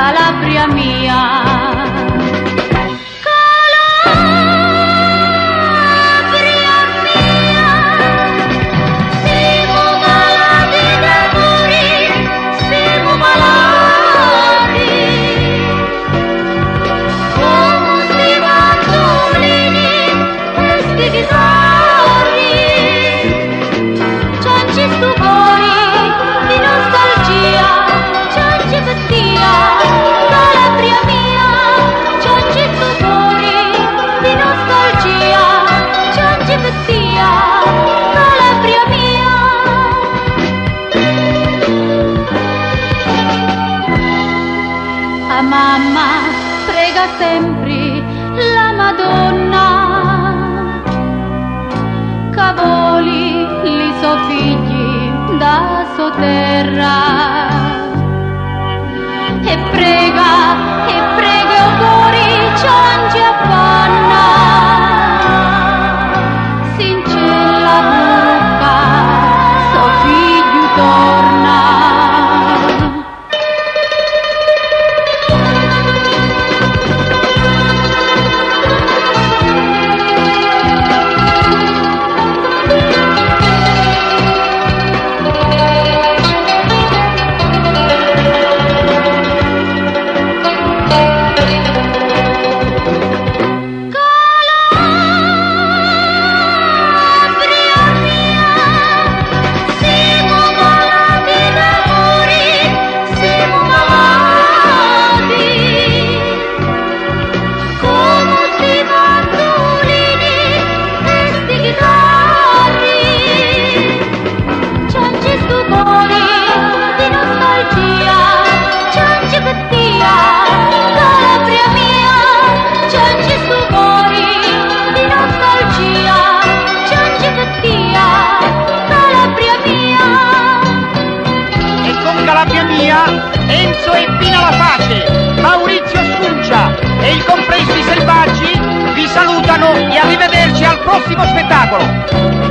Calabria mia la mamma prega sempre la Madonna. Cavoli li suoi figli da sotterra. Aldo e Pina La Face, Maurizio Scuncia e il Compresi Selvaggi vi salutano e arrivederci al prossimo spettacolo.